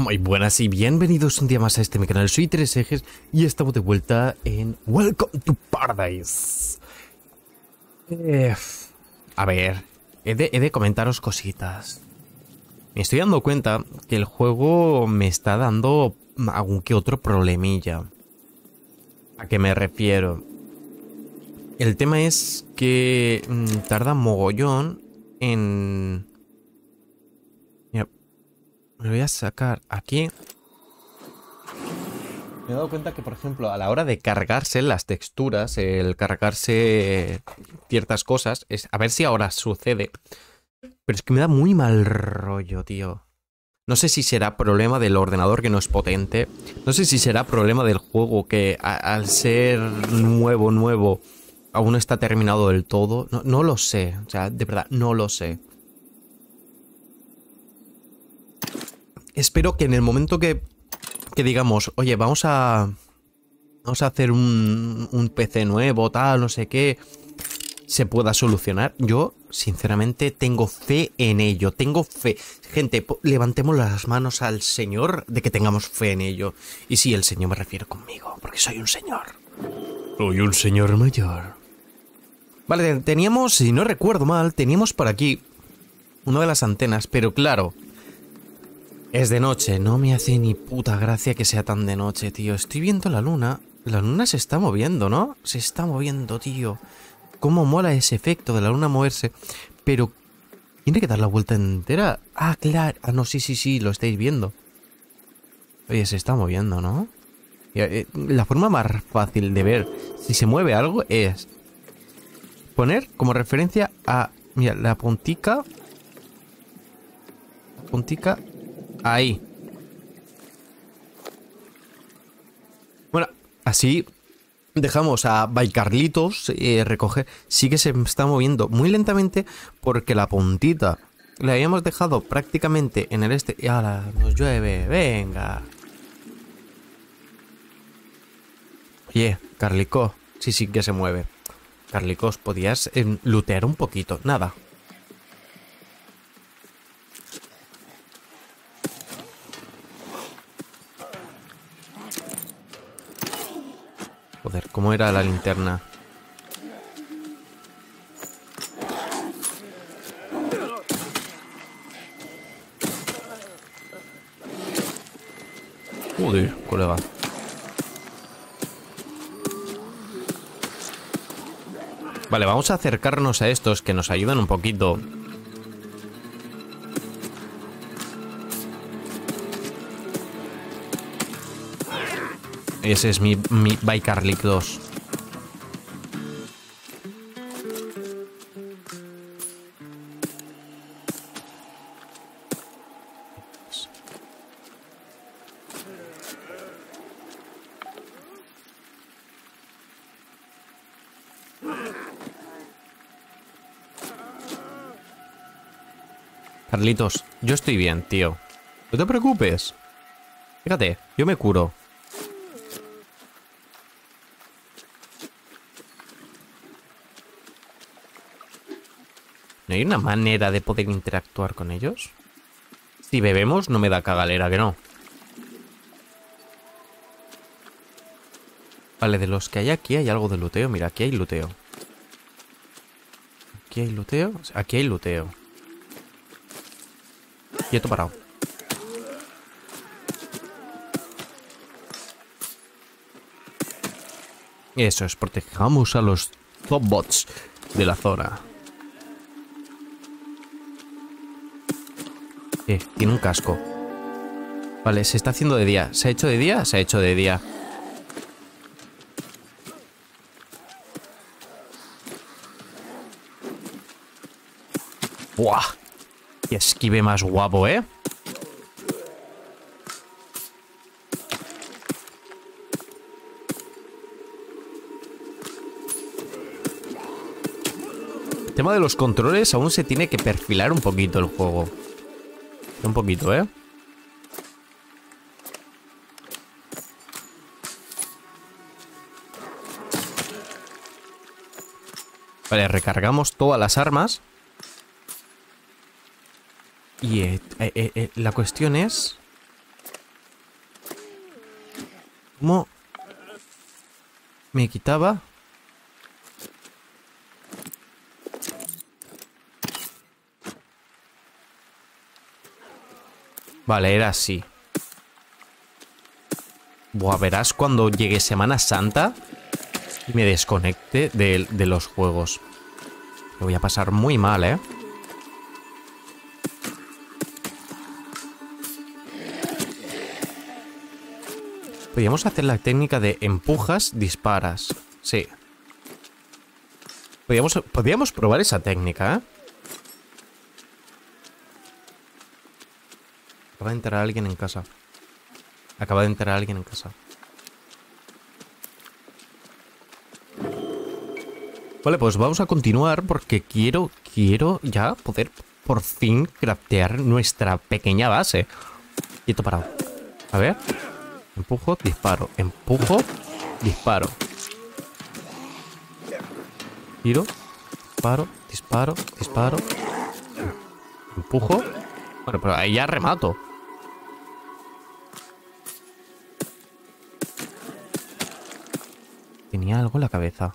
Muy buenas y bienvenidos un día más a este mi canal, soy Tres Ejes y estamos de vuelta en Welcome to Paradise. Eh, a ver, he de, comentaros cositas. Me estoy dando cuenta que el juego me está dando algún que otro problemilla. ¿A qué me refiero? El tema es que mm, tarda mogollón en... Me voy a sacar aquí. Me he dado cuenta que, por ejemplo, a la hora de cargarse las texturas, el cargarse ciertas cosas, es a ver si ahora sucede. Pero es que me da muy mal rollo, tío. No sé si será problema del ordenador que no es potente. No sé si será problema del juego que al ser nuevo, nuevo, aún no está terminado del todo. No, no lo sé. O sea, de verdad, no lo sé. Espero que en el momento que, que digamos, oye, vamos a. Vamos a hacer un, un PC nuevo, tal, no sé qué. Se pueda solucionar. Yo, sinceramente, tengo fe en ello. Tengo fe. Gente, levantemos las manos al Señor de que tengamos fe en ello. Y sí, el Señor me refiero conmigo, porque soy un Señor. Soy un Señor mayor. Vale, teníamos, si no recuerdo mal, teníamos por aquí una de las antenas, pero claro, es de noche, no me hace ni puta gracia que sea tan de noche, tío. Estoy viendo la luna, la luna se está moviendo, ¿no? Se está moviendo, tío. Cómo mola ese efecto de la luna moverse, pero tiene que dar la vuelta entera. Ah, claro, ah, no, sí, sí, sí, lo estáis viendo. Oye, se está moviendo, ¿no? Eh, La forma más fácil de ver si se mueve algo es poner como referencia a, mira, la puntica, la puntica ahí. Bueno, así dejamos a Baicarlitos eh, recoger. Sí que se está moviendo muy lentamente porque la puntita la habíamos dejado prácticamente en el este. Y ahora nos llueve, venga. Oye, Carlico, sí, sí que se mueve. Carlicos, podías eh, lootear un poquito. Nada. Joder, ¿cómo era la linterna? Joder, colega. Vale, vamos a acercarnos a estos que nos ayudan un poquito. Ese es mi, mi 2. Carlitos, yo estoy bien, tío. No te preocupes. Fíjate, yo me curo. Hay una manera de poder interactuar con ellos? Si bebemos, no me da cagalera, que no. Vale, de los que hay aquí hay algo de luteo. Mira, aquí hay luteo. Aquí hay luteo. Aquí hay luteo. Quieto parado. Eso es, protejamos a los Zobbots de la zona. Tiene un casco. Vale, se está haciendo de día. ¿Se ha hecho de día? Se ha hecho de día. ¡Buah! ¡Qué esquive más guapo, eh! El tema de los controles aún se tiene que perfilar un poquito el juego. Un poquito, ¿eh? Vale, recargamos todas las armas. Y eh, eh, eh, eh la cuestión es... ¿Cómo me quitaba? Vale, era así. Buah, verás cuando llegue Semana Santa y me desconecte de, de los juegos. Lo voy a pasar muy mal, ¿eh? Podríamos hacer la técnica de empujas, disparas. Sí. Podríamos, podríamos probar esa técnica, ¿eh? Acaba de entrar alguien en casa. Acaba de entrar alguien en casa. Vale, pues vamos a continuar porque quiero, quiero ya poder por fin craftear nuestra pequeña base. Quieto parado. A ver. Empujo, disparo. Empujo, disparo. Tiro, disparo, disparo, disparo. Empujo. Bueno, pero ahí ya remato. Tenía algo en la cabeza.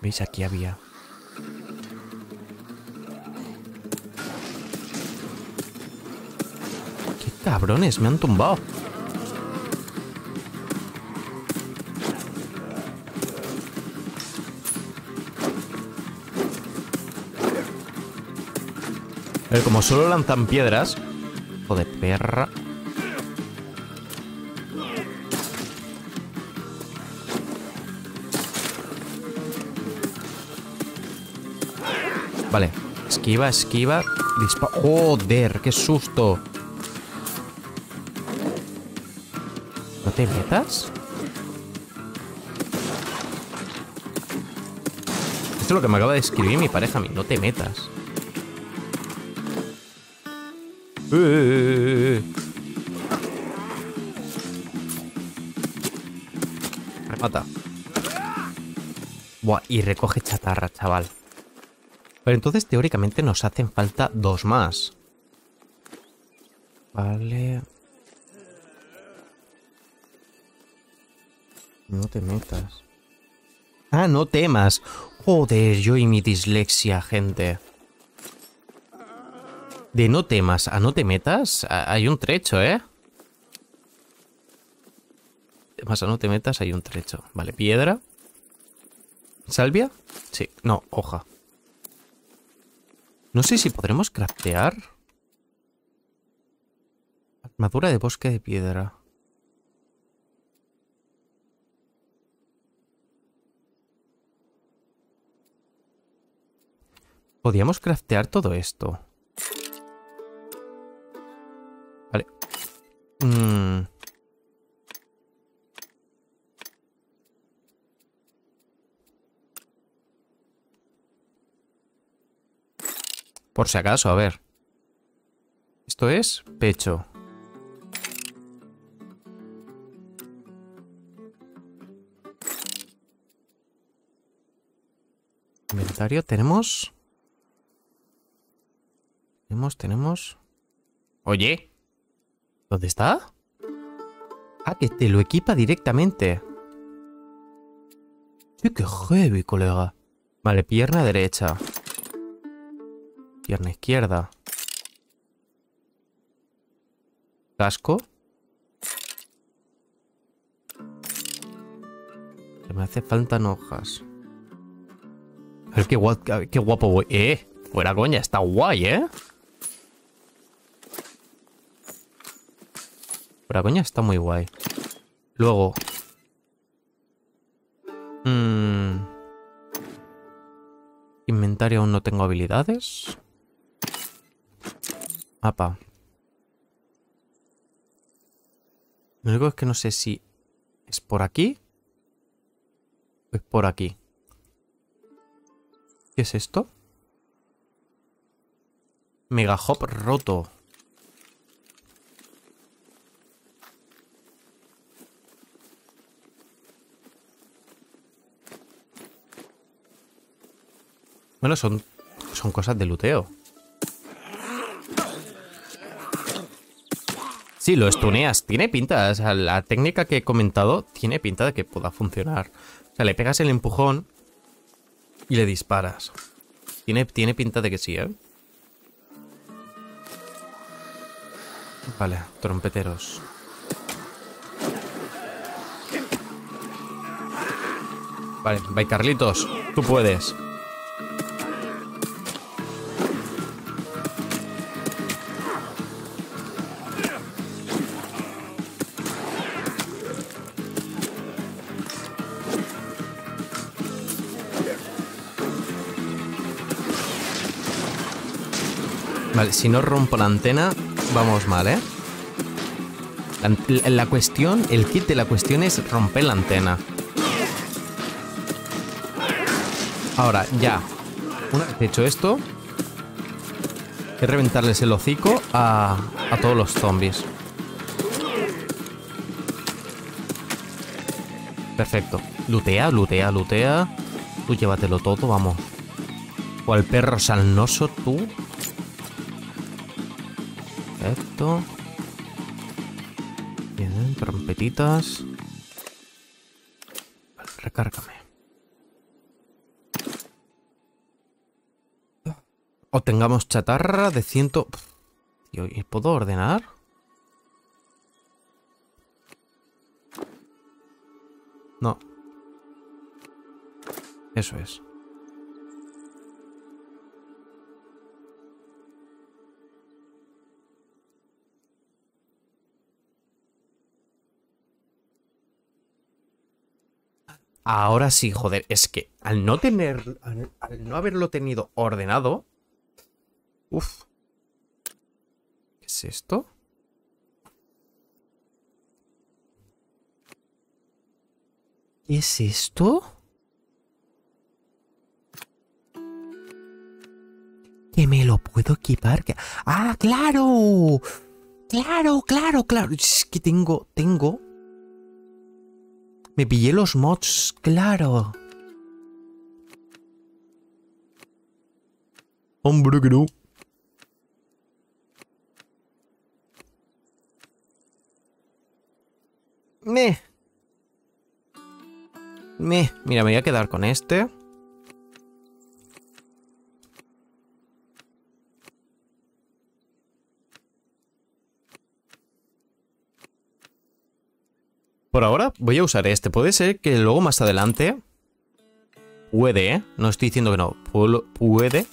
¿Veis? Aquí había. ¡Qué cabrones! Me han tumbado. A ver, como solo lanzan piedras. Hijo de perra. Vale. Esquiva, esquiva. Dispara. ¡Joder! ¡Qué susto! ¿No te metas? Esto es lo que me acaba de escribir mi pareja a mí. No te metas. Eh. Remata. Buah, y recoge chatarra, chaval. Pero entonces teóricamente nos hacen falta dos más. Vale. No te metas. Ah, no temas. Joder, yo y mi dislexia, gente. De no temas a no te metas, hay un trecho, ¿eh? Temas a no te metas, hay un trecho. Vale, piedra. ¿Salvia? Sí, no, hoja. No sé si podremos craftear. Armadura de bosque de piedra. Podríamos craftear todo esto. Mm. Por si acaso, a ver. Esto es pecho. Inventario, tenemos... Tenemos, tenemos... Oye. ¿Dónde está? Ah, que te lo equipa directamente. Sí, qué heavy, colega. Vale, pierna derecha. Pierna izquierda. Casco. Que me hace falta hojas. A ver qué, guapo, qué guapo voy. Eh, fuera coña, está guay, ¿eh? Fuera coña, está muy guay. Luego. Mmm, inventario aún no tengo habilidades. Mapa. Lo único es que no sé si es por aquí o es por aquí. ¿Qué es esto? Mega Hop roto. Bueno, son, son cosas de luteo. Sí, lo estuneas. Tiene pinta. O sea, la técnica que he comentado tiene pinta de que pueda funcionar. O sea, le pegas el empujón y le disparas. Tiene, tiene pinta de que sí, ¿eh? Vale, trompeteros. Vale, bye Carlitos, tú puedes. Vale, si no rompo la antena, vamos mal, ¿eh? La, cuestión, el kit de la cuestión es romper la antena. Ahora, ya. Una vez hecho esto, que reventarles el hocico a, a todos los zombies. Perfecto. Lutea, lutea, lutea. Tú llévatelo todo, vamos. Cual perro salnoso, tú. Perfecto. Bien, trompetitas. Vale, recárgame. Obtengamos chatarra de ciento... ¿y puedo ordenar? No. Eso es. Ahora sí, joder, es que al no tener, al, no haberlo tenido ordenado, Uf. ¿Qué es esto? ¿Qué es esto? Que me lo puedo equipar. ¡Ah, claro! Claro, claro, claro. Es que tengo, tengo. Me pillé los mods, claro. Hombre, que no. Me. Me. Mira, me voy a quedar con este. Por ahora voy a usar este. Puede ser que luego más adelante... Puede, ¿eh? No estoy diciendo que no. Puede.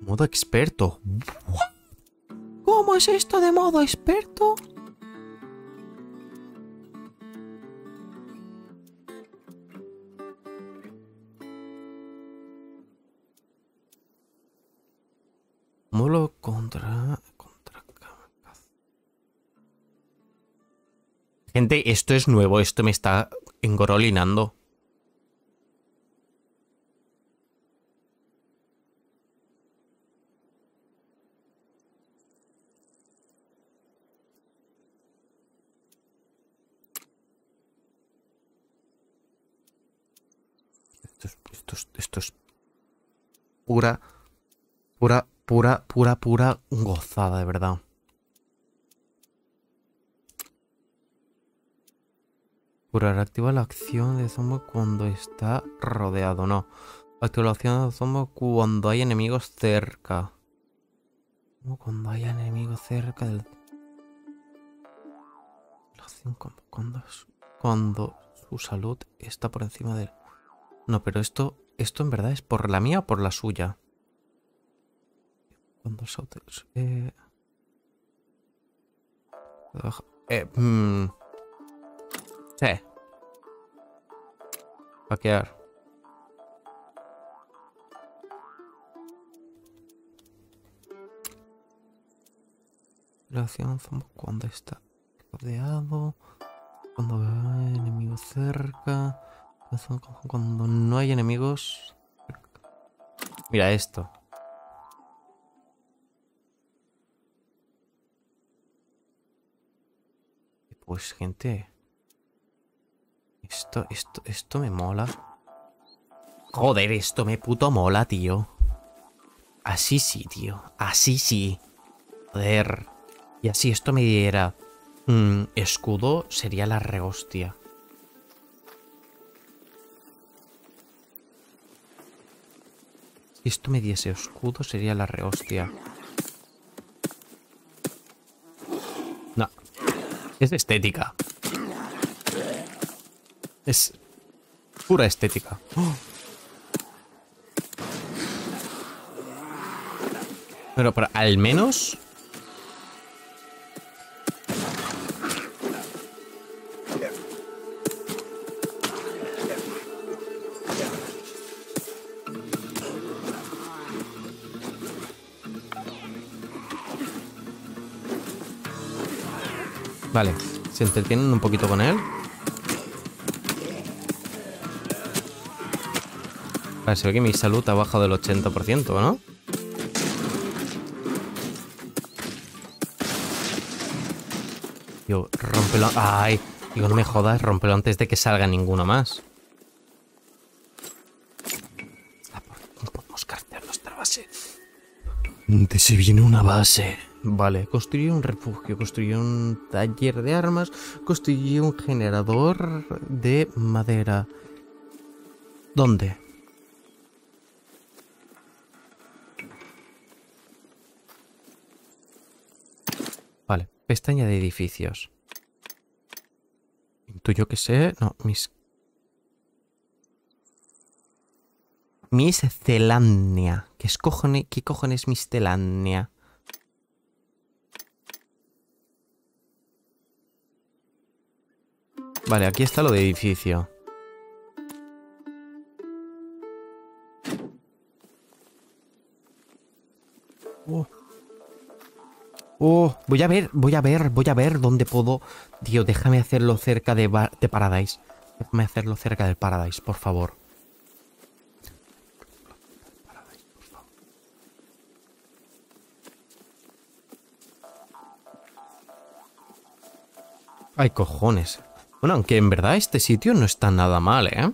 Modo experto. ¿Cómo es esto de modo experto? Gente, esto es nuevo, esto me está engorolinando. Esto es, esto es, esto es pura, pura pura, pura, pura gozada, de verdad. Curar activa la acción de zombie cuando está rodeado, no. Activa la acción de zombie cuando hay enemigos cerca. Cuando hay enemigos cerca del... La acción cuando, cuando su salud está por encima del... No, pero esto, esto en verdad es por la mía o por la suya. Cuando saltes. Eh... Eh, mmm. Sí. Hackear. Relación cuando está rodeado. Cuando hay enemigos cerca. Cuando no hay enemigos. Mira esto. Pues gente. Esto, esto, esto me mola. Joder, esto me puto mola, tío. Así sí, tío. Así sí. Joder. Y así esto me diera mm, escudo, sería la rehostia. Si esto me diese escudo, sería la rehostia. No. Es estética. Es pura estética. Pero, pero al menos... Vale, se entretienen un poquito con él. Vale, se ve que mi salud ha bajado del 80%, ¿no? Tío, rompelo... ¡Ay! Digo, no me jodas, rompelo antes de que salga ninguno más. Ah, podemos cartear nuestra base. Se viene una base. Vale, construye un refugio, construye un taller de armas, construye un generador de madera. ¿Dónde? Vale, pestaña de edificios. Intuyo que sé... No, mis... Miscelánea. ¿Qué, es cojone... ¿Qué cojones miscelánea? Vale, aquí está lo de edificio. Oh. Oh. voy a ver, voy a ver, voy a ver dónde puedo... Tío, déjame hacerlo cerca de, Paradise. Déjame hacerlo cerca del Paradise, por favor. Ay, cojones. Bueno, aunque en verdad este sitio no está nada mal, ¿eh?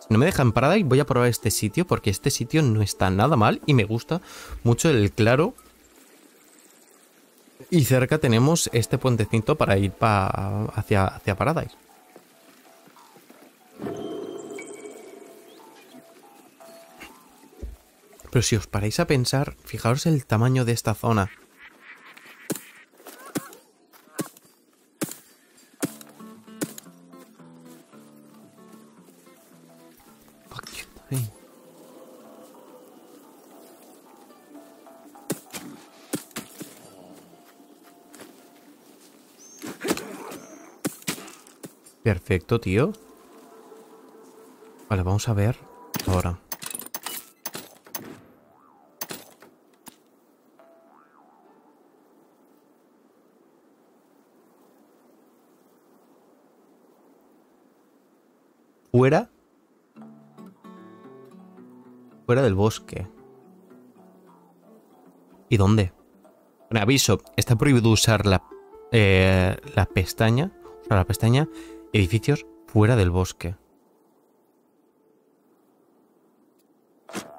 Si no me dejan Paradise, voy a probar este sitio porque este sitio no está nada mal y me gusta mucho el claro. Y cerca tenemos este puentecito para ir hacia, hacia Paradise. Pero si os paráis a pensar, fijaros el tamaño de esta zona. Perfecto, tío. Vale, vamos a ver ahora. Fuera. Fuera del bosque. ¿Y dónde? Un aviso, está prohibido usar la, eh, la pestaña. O la pestaña edificios fuera del bosque.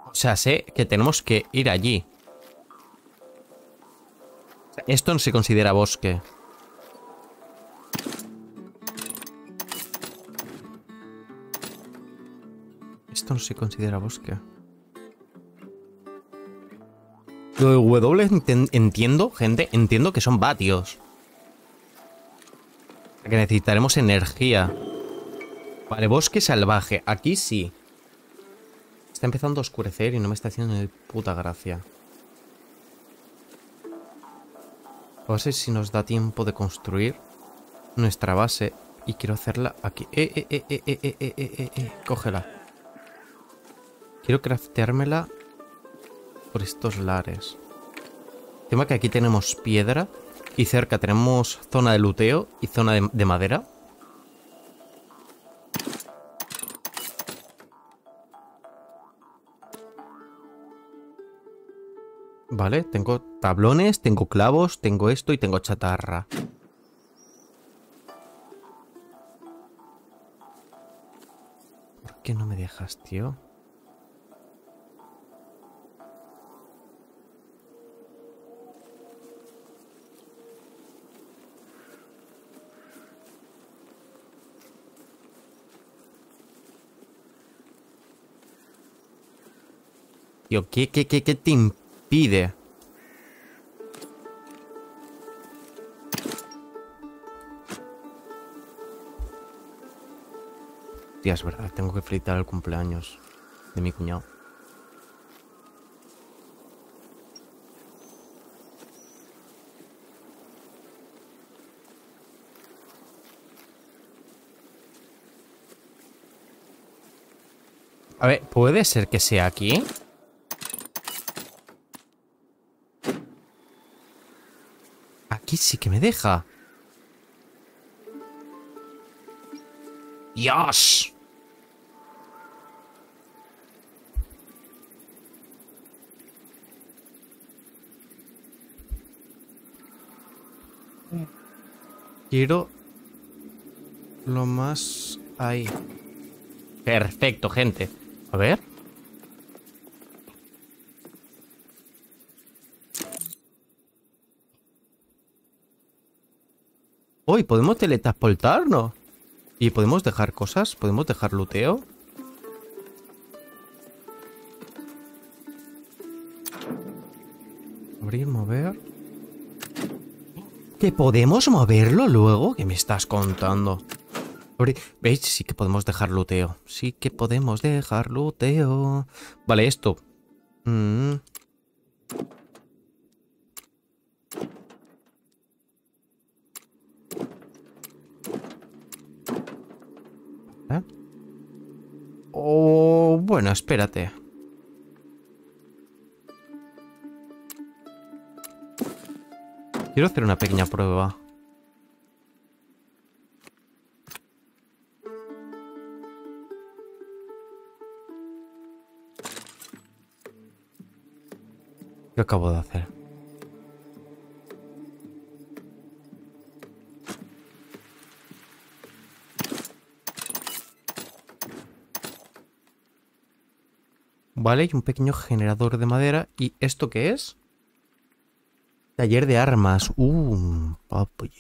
O sea, sé que tenemos que ir allí. Esto no se considera bosque. Esto no se considera bosque. Lo de W entiendo, gente, entiendo que son vatios. Que necesitaremos energía. Vale, bosque salvaje. Aquí sí. Está empezando a oscurecer y no me está haciendo ni puta gracia. A ver si nos da tiempo de construir nuestra base. Y quiero hacerla aquí. Eh, eh, eh, eh, eh, eh, eh, eh, eh. Cógela. Quiero crafteármela por estos lares. Tema que aquí tenemos piedra. Y cerca tenemos zona de luteo y zona de, madera. Vale, tengo tablones, tengo clavos, tengo esto y tengo chatarra. ¿Por qué no me dejas, tío? Tío, ¿qué, qué, qué, qué te impide? Tía, es verdad, tengo que felicitar el cumpleaños de mi cuñado. A ver, ¿puede ser que sea aquí? Aquí sí que me deja. ¡Dios! Quiero lo más ahí. Perfecto, gente. A ver. Uy, podemos teletransportarnos. Y podemos dejar cosas. Podemos dejar luteo. Abrir, mover. ¿Que podemos moverlo luego? ¿Qué me estás contando? ¿Veis? Sí que podemos dejar luteo. Sí que podemos dejar luteo. Vale, esto. Mm. Oh, bueno, espérate. Quiero hacer una pequeña prueba. ¿Qué acabo de hacer? Vale, y un pequeño generador de madera. ¿Y esto qué es? Taller de armas. Uh, papi.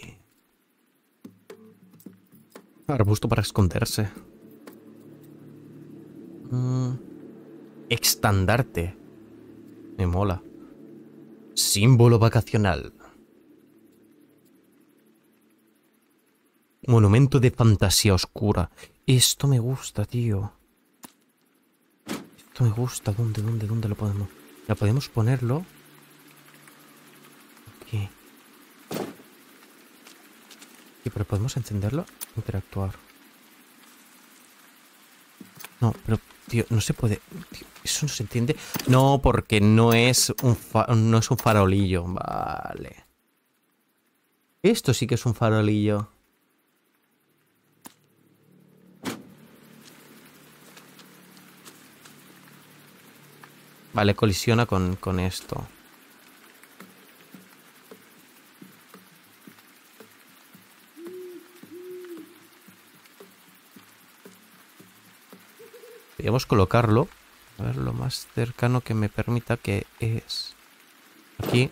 Arbusto para esconderse. Mm. Extandarte. Me mola. Símbolo vacacional. Monumento de fantasía oscura. Esto me gusta, tío. Esto me gusta. ¿Dónde, dónde, dónde lo podemos? ¿La podemos ponerlo? Aquí. Sí, pero podemos encenderlo. Interactuar. No, pero, tío, no se puede... eso no se entiende. No, porque no es un, no es un farolillo. Vale. Esto sí que es un farolillo. Vale, colisiona con, con esto. Podríamos colocarlo. A ver, lo más cercano que me permita que es... Aquí.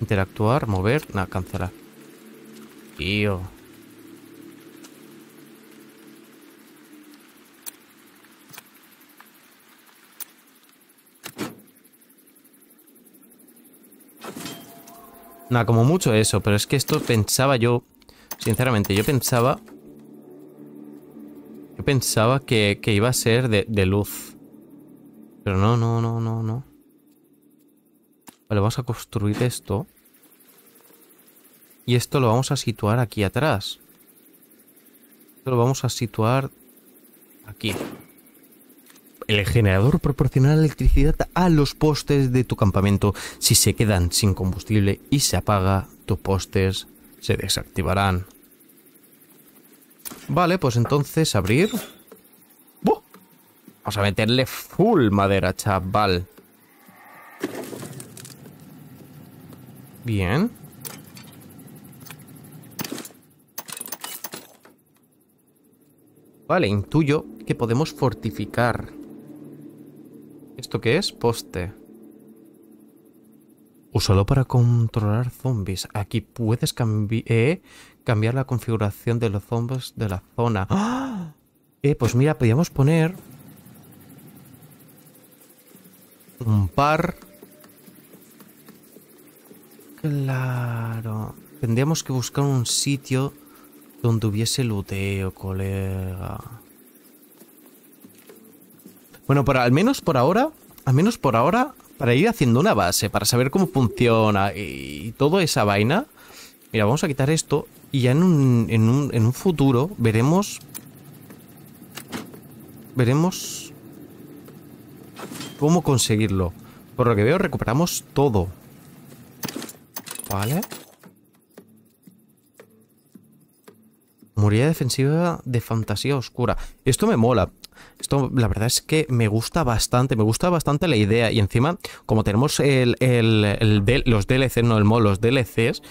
Interactuar, mover, nada, cancelar. Tío. Como mucho eso, pero es que esto pensaba yo... Sinceramente, yo pensaba yo pensaba que, iba a ser de, de, luz. Pero no, no, no, no, no. Vale, vamos a construir esto. Y esto lo vamos a situar aquí atrás. Esto lo vamos a situar aquí. El generador proporcionará electricidad a los postes de tu campamento. Si se quedan sin combustible y se apaga, tus postes se desactivarán. Vale, pues entonces abrir. Vamos a meterle full madera, chaval. Bien. Vale, intuyo que podemos fortificar. ¿Esto qué es? Poste. Úsalo para controlar zombies. Aquí puedes eh, cambiar la configuración de los zombies de la zona. ¡Ah! Eh, pues mira, podríamos poner un par. Claro. Tendríamos que buscar un sitio donde hubiese luteo, colega. Bueno, al menos por ahora, al menos por ahora, para ir haciendo una base, para saber cómo funciona y, toda esa vaina. Mira, vamos a quitar esto y ya en un, en un, en un futuro veremos... Veremos cómo conseguirlo. Por lo que veo, recuperamos todo. Vale. Muralla defensiva de fantasía oscura. Esto me mola. Esto, la verdad es que me gusta bastante, me gusta bastante la idea. Y encima, como tenemos el, los DLCs, no el mod, los DLCs,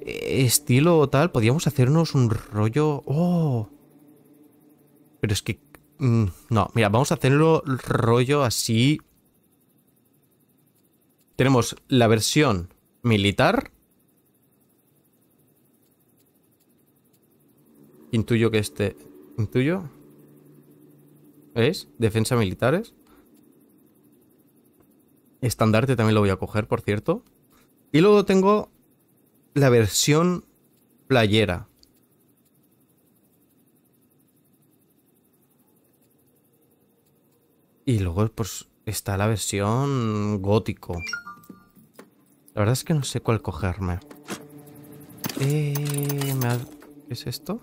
eh, estilo tal, podríamos hacernos un rollo... ¡Oh! Pero es que... Mm, no, mira, vamos a hacerlo rollo así... Tenemos la versión militar. Intuyo que este... Intuyo ¿Ves? Defensa militares. Estandarte también lo voy a coger, por cierto. Y luego tengo la versión playera. Y luego pues está la versión gótico. La verdad es que no sé cuál cogerme. Eh, ¿Qué es esto?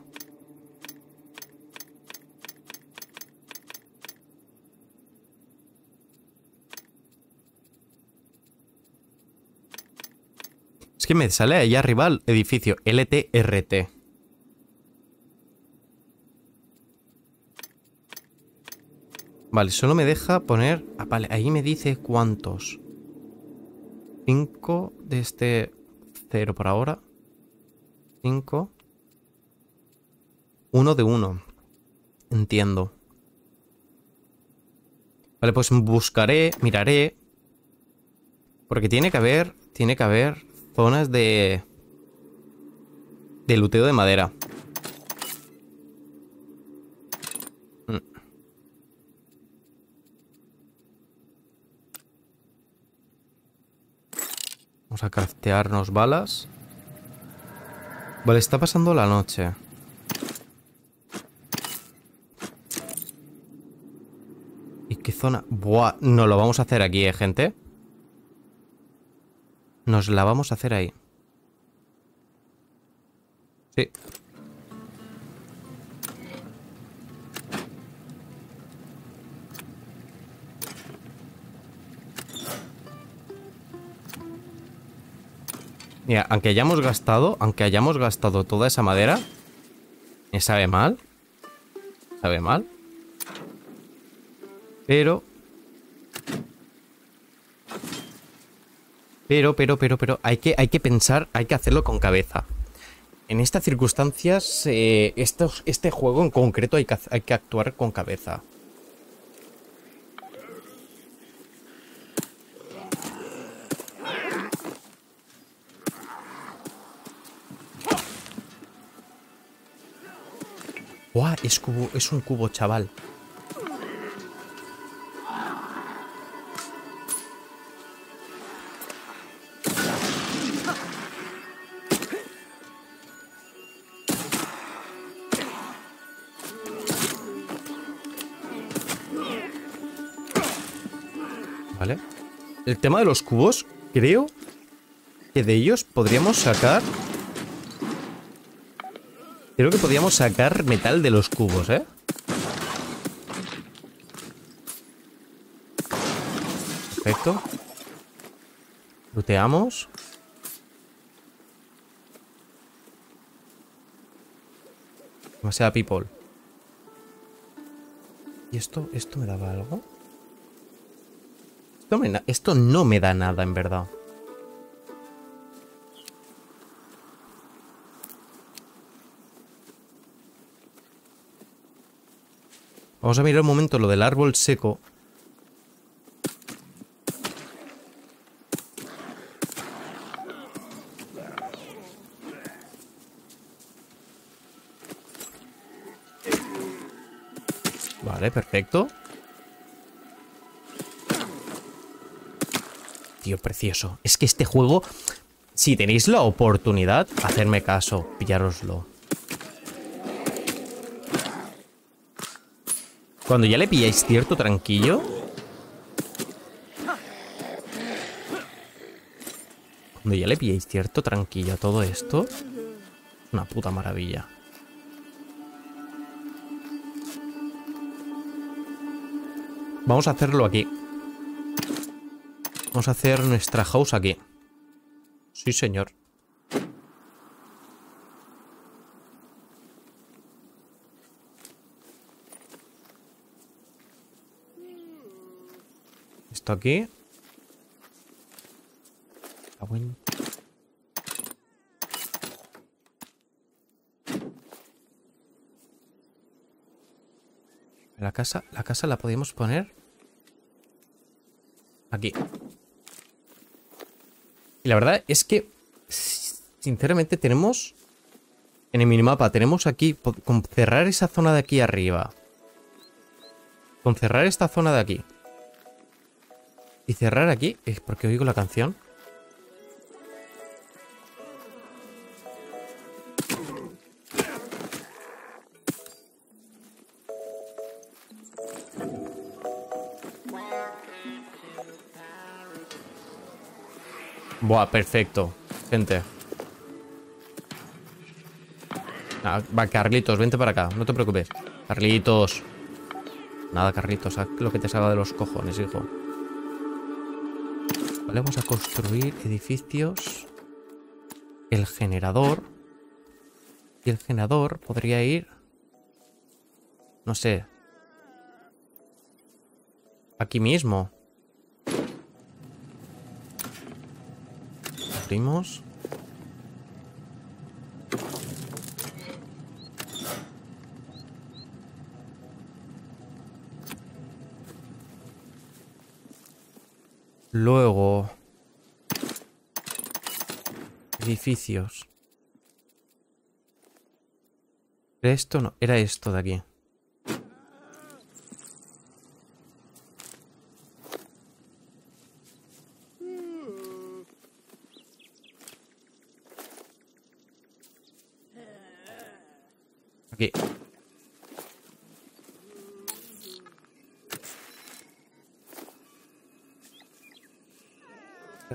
Que me sale allá arriba el edificio LTRT. Vale, solo me deja poner... Ah, vale, ahí me dice cuántos. 5 de este 0 por ahora. 5. 1 de 1. Entiendo. Vale, pues buscaré, miraré. Porque tiene que haber, tiene que haber Zonas de... De luteo de madera. Mm. Vamos a craftearnos balas. Vale, está pasando la noche. ¿Y qué zona? Buah, no lo vamos a hacer aquí, ¿eh, gente? Nos la vamos a hacer ahí. Sí. Mira, aunque hayamos gastado, aunque hayamos gastado toda esa madera, me sabe mal. Sabe mal. Pero Pero, pero, pero, pero, hay que, hay que pensar, hay que hacerlo con cabeza. En estas circunstancias, eh, este juego en concreto hay que, hay que actuar con cabeza. ¡Buah! Es, cubo, es un cubo, chaval. El tema de los cubos, creo que de ellos podríamos sacar... Creo que podríamos sacar metal de los cubos, ¿eh? Perfecto. Luteamos. Demasiada people. ¿Y esto, esto me daba algo? Esto, no me da nada, en verdad. Vamos a mirar un momento lo del árbol seco. Vale, perfecto. Precioso. Es que este juego, si tenéis la oportunidad, hacerme caso, pillároslo. Cuando ya le pilláis cierto tranquillo... Cuando ya le pilláis cierto tranquillo a todo esto... Es una puta maravilla. Vamos a hacerlo aquí. Vamos a hacer nuestra house aquí. Sí, señor. Esto aquí. La casa, la casa la podemos poner aquí. Y la verdad es que, sinceramente, tenemos... En el minimapa tenemos aquí, con cerrar esa zona de aquí arriba. Con cerrar esta zona de aquí. Y cerrar aquí, es porque oigo la canción. Buah, perfecto. Gente. va, Carlitos, vente para acá. No te preocupes. Carlitos. Nada, Carlitos. Haz lo que te salga de los cojones, hijo. Vale, vamos a construir edificios. El generador. Y el generador podría ir... No sé. Aquí mismo. Luego... Edificios. Esto no, era esto de aquí.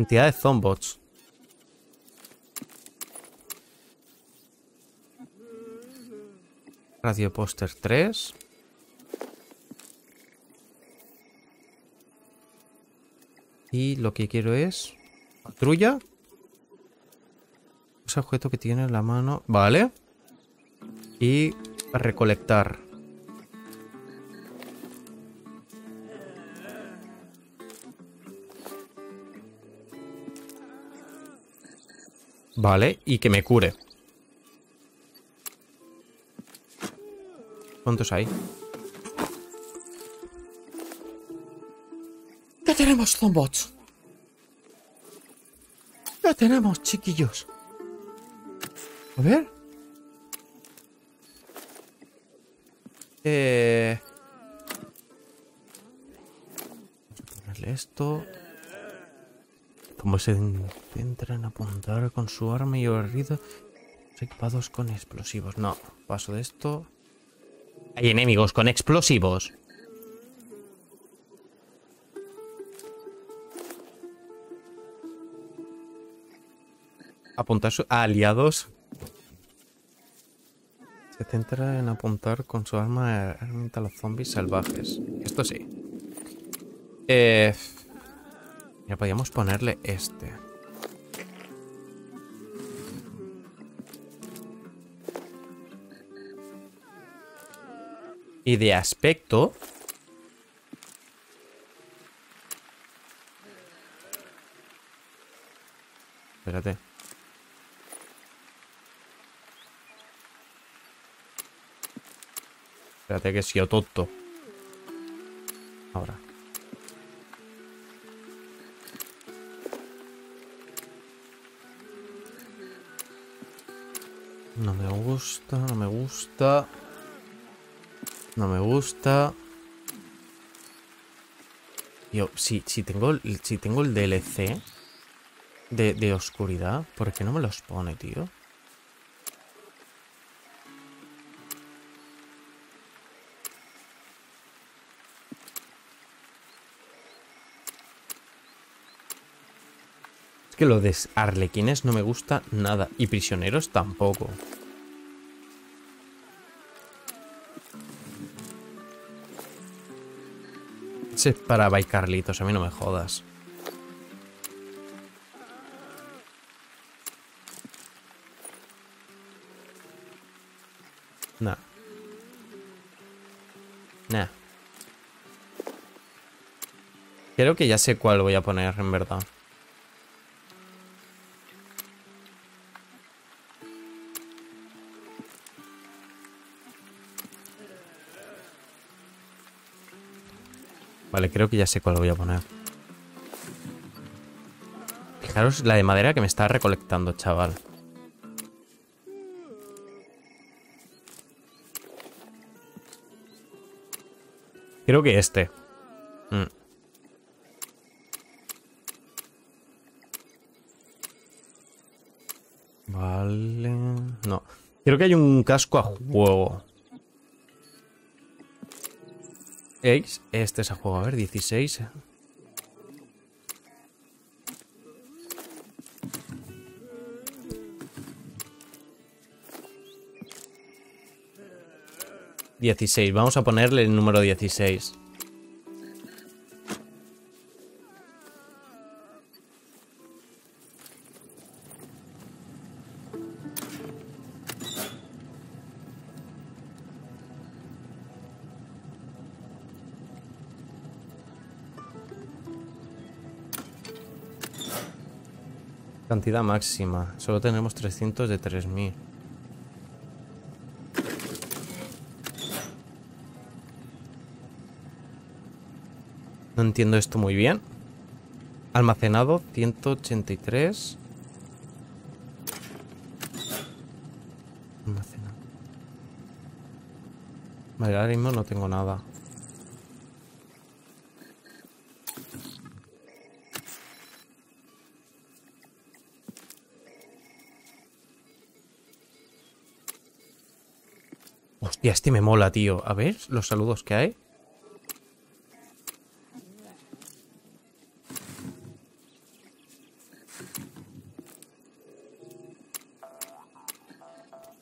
Cantidad de zombots. Radio Poster 3. Y lo que quiero es... Patrulla. Ese objeto que tiene en la mano. Vale. Y recolectar. Vale, y que me cure. ¿Cuántos hay? Ya tenemos zombots. Ya tenemos, chiquillos. A ver. Eh... Ponerle esto. Como se centra en apuntar con su arma y barrido equipados con explosivos. No, paso de esto. Hay enemigos con explosivos. Apuntar a aliados. Se centra en apuntar con su arma a los zombies salvajes. Esto sí. Eh... Ya podríamos ponerle este. Y de aspecto... Espérate. Espérate que si yo tonto. Ahora. No me gusta, no me gusta. No me gusta. Yo, si, si, tengo, si tengo el DLC de, de oscuridad, ¿por qué no me los pone, tío? Que lo de arlequines no me gusta nada. Y prisioneros tampoco. Ese es para Carlitos, a mí no me jodas. Nah. Nah. Creo que ya sé cuál voy a poner, en verdad. Vale, creo que ya sé cuál voy a poner. Fijaros la de madera que me está recolectando, chaval. Creo que este. Mm. Vale. No. Creo que hay un casco a juego. Este es a juego, a ver, 16. Dieciséis, vamos a ponerle el número 16. Cantidad máxima. Solo tenemos 300 de 3000. No entiendo esto muy bien. Almacenado 183. Almacenado. Vale, ahora mismo no tengo nada. Este me mola, tío. A ver, los saludos que hay.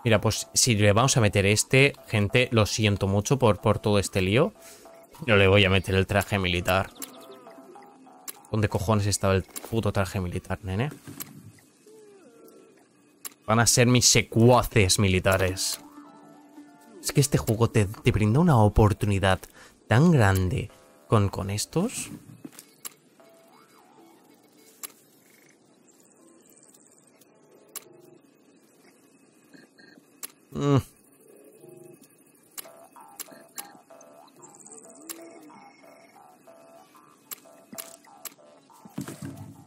Mira, pues si le vamos a meter este, gente, lo siento mucho por, por todo este lío. No le voy a meter el traje militar. ¿Dónde cojones estaba el puto traje militar, nene? Van a ser mis secuaces militares. Es que este juego te, te brinda una oportunidad tan grande con, con estos. Mm.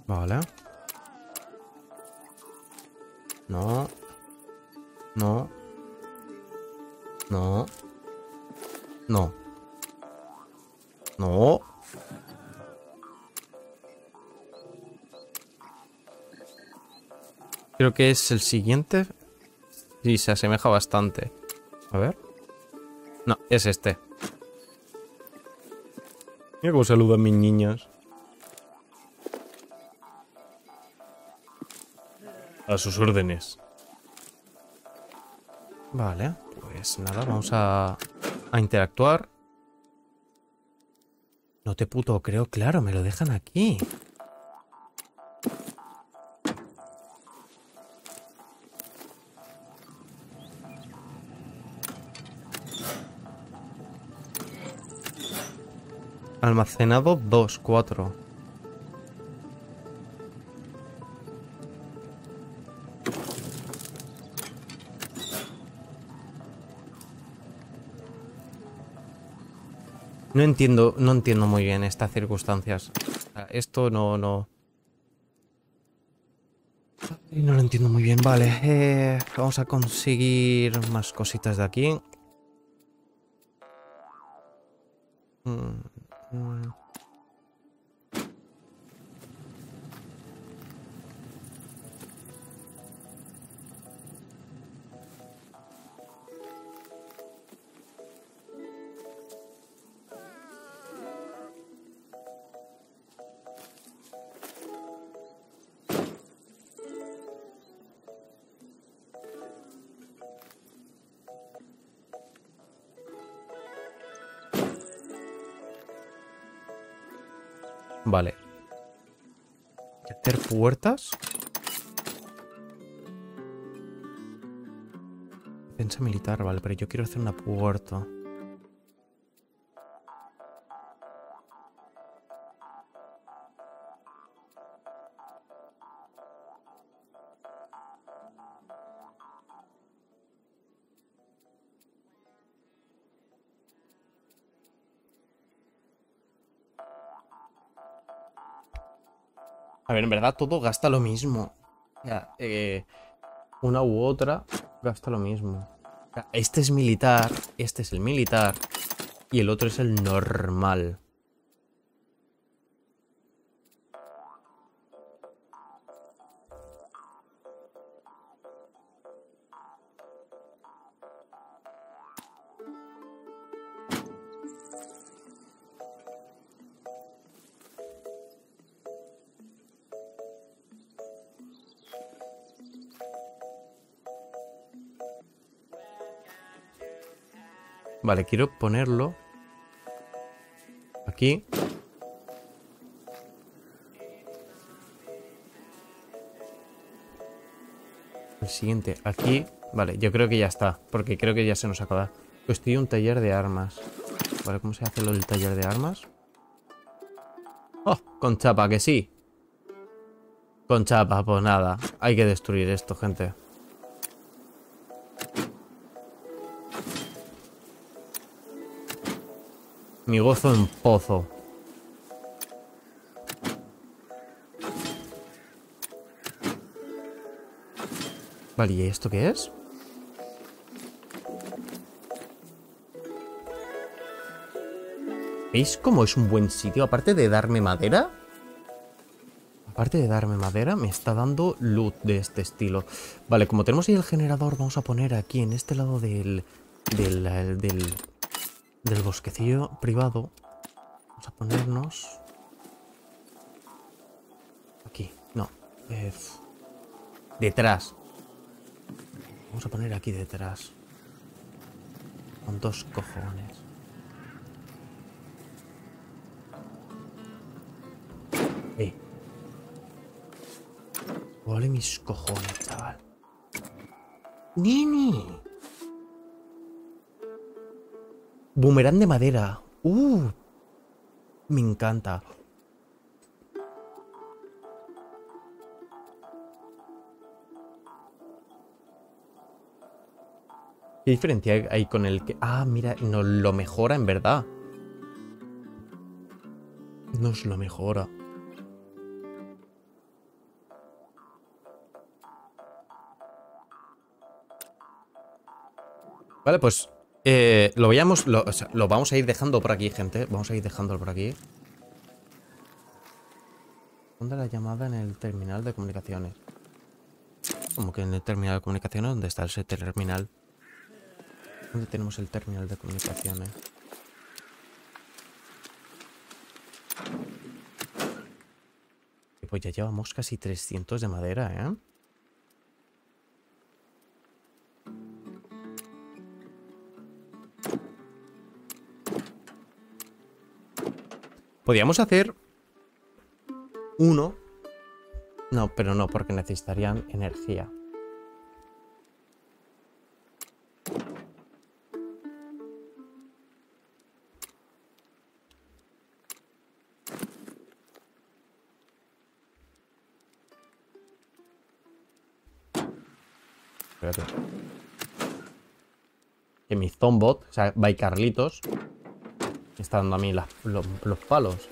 Vale. No. No. Que es el siguiente. Sí, se asemeja bastante. A ver. No, es este. Mira cómo saludan mis niños. A sus órdenes. Vale, pues nada, vamos a, a interactuar. No te puto creo, claro, me lo dejan aquí. Almacenado 2, 4. No entiendo, no entiendo muy bien estas circunstancias. Esto no, no. No lo entiendo muy bien. Vale, eh, vamos a conseguir más cositas de aquí. Vale. Hacer puertas. Defensa militar, vale, pero yo quiero hacer una puerta. En verdad todo gasta lo mismo. Eh, una u otra gasta lo mismo. Este es militar, este es el militar y el otro es el normal. Vale, quiero ponerlo aquí. El siguiente aquí. Vale, yo creo que ya está, porque creo que ya se nos acaba. Estoy un taller de armas. Vale, ¿cómo se hace lo del taller de armas? ¡Oh! Con chapa, que sí. Con chapa, pues nada. Hay que destruir esto, gente. Mi gozo en pozo. Vale, ¿y esto qué es? ¿Veis cómo es un buen sitio? Aparte de darme madera. Aparte de darme madera, me está dando loot de este estilo. Vale, como tenemos ahí el generador, vamos a poner aquí en este lado del, del, del del bosquecillo privado. Vamos a ponernos... Aquí, no. Detrás. Vamos a poner aquí detrás. Con dos cojones. Vale mis cojones, chaval. ¡Nini! Boomerang de madera. Uh, me encanta. ¿Qué diferencia hay con el que... Ah, mira, nos lo mejora en verdad. Nos lo mejora. Vale, pues eh, lo, veamos, lo, lo vamos a ir dejando por aquí, gente. Vamos a ir dejándolo por aquí. ¿Dónde la llamada en el terminal de comunicaciones? Como que en el terminal de comunicaciones, ¿dónde está ese terminal? ¿Dónde tenemos el terminal de comunicaciones? Pues ya llevamos casi 300 de madera, ¿eh? Podríamos hacer uno. No, pero no, porque necesitarían energía. Espérate. Que mi Zombot, o sea, by Carlitos, Está dando a mí los, los palos.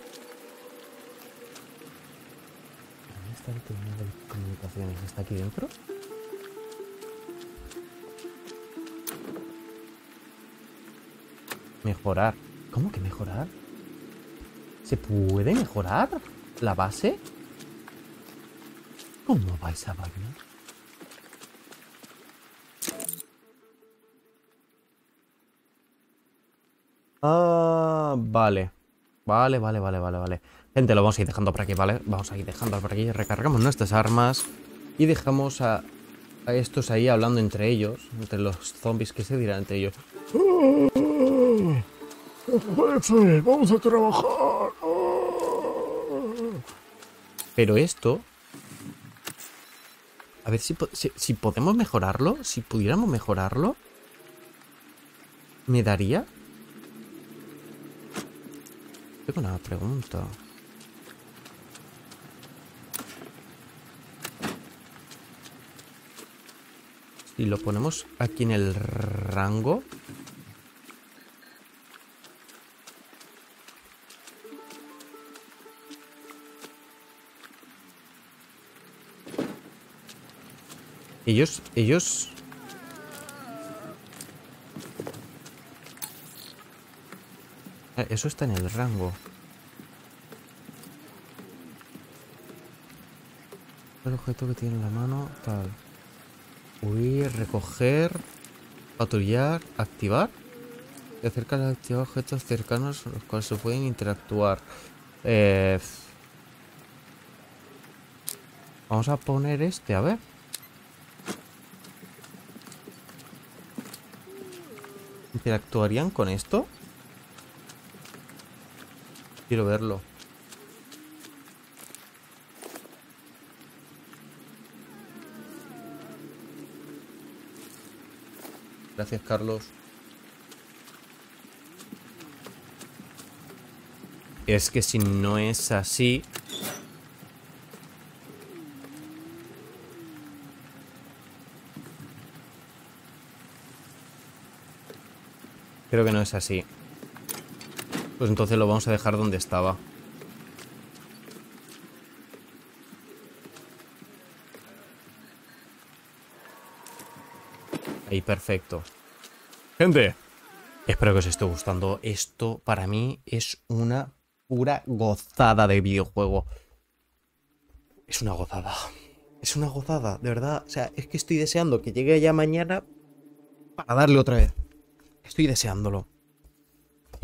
¿Dónde está el terminal de comunicaciones? ¿Está aquí dentro? Mejorar. ¿Cómo que mejorar? ¿Se puede mejorar la base? ¿Cómo va esa vaina? Ah, vale. Vale, vale, vale, vale, vale. Gente, lo vamos a ir dejando por aquí, ¿vale? Vamos a ir dejando por aquí. Recargamos nuestras armas y dejamos a, a estos ahí hablando entre ellos, entre los zombies que se dirán entre ellos. Jefe, vamos a trabajar. Pero esto... A ver si, si podemos mejorarlo, si pudiéramos mejorarlo, ¿me daría? Tengo una pregunta. Si lo ponemos aquí en el rango... Ellos, ellos... Eso está en el rango. El objeto que tiene en la mano, tal. Huir, recoger, patrullar, activar. Se acerca a activar objetos cercanos con los cuales se pueden interactuar. Eh, Vamos a poner este, a ver. ¿Interactuarían con esto? Quiero verlo. Gracias, Carlos. Es que si no es así... Creo que no es así. Pues entonces lo vamos a dejar donde estaba. Ahí, perfecto. Gente, espero que os esté gustando. Esto para mí es una pura gozada de videojuego. Es una gozada. Es una gozada, de verdad. O sea, es que estoy deseando que llegue ya mañana para darle otra vez. Estoy deseándolo.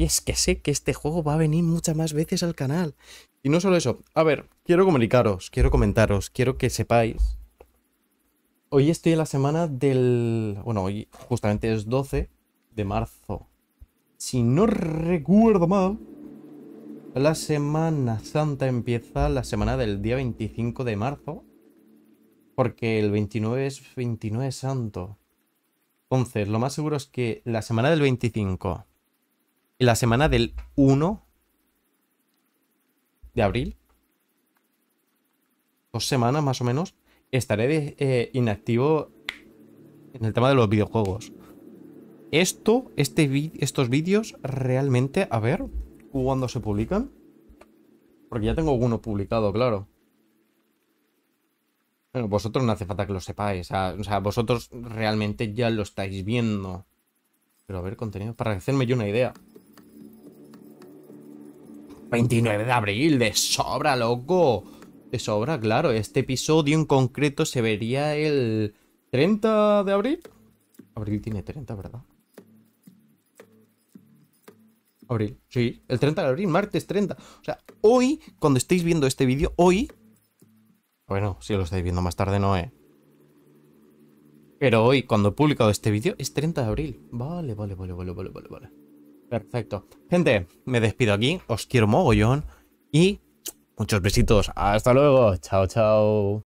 Y es que sé que este juego va a venir muchas más veces al canal. Y no solo eso. A ver, quiero comunicaros, quiero comentaros, quiero que sepáis. Hoy estoy en la semana del... Bueno, hoy justamente es 12 de marzo. Si no recuerdo mal, la Semana Santa empieza la semana del día 25 de marzo. Porque el 29 es 29 santo. Entonces, lo más seguro es que la semana del 25 y la semana del 1 de abril, dos semanas más o menos, estaré de- eh, inactivo en el tema de los videojuegos. Esto, este estos vídeos realmente, a ver, ¿cuándo se publican? Porque ya tengo uno publicado, claro. Bueno, vosotros no hace falta que lo sepáis. O sea, vosotros realmente ya lo estáis viendo. Pero a ver, contenido para hacerme yo una idea. 29 de abril, de sobra, loco. De sobra, claro. Este episodio en concreto se vería el 30 de abril. Abril tiene 30, ¿verdad? Abril, sí, el 30 de abril, martes 30. O sea, hoy, cuando estéis viendo este vídeo, hoy bueno, si lo estáis viendo más tarde no, ¿eh? Pero hoy, cuando he publicado este vídeo, es 30 de abril. Vale, vale, vale, vale, vale, vale, vale. Perfecto. Gente, me despido aquí. Os quiero mogollón. Y muchos besitos. Hasta luego. Chao, chao.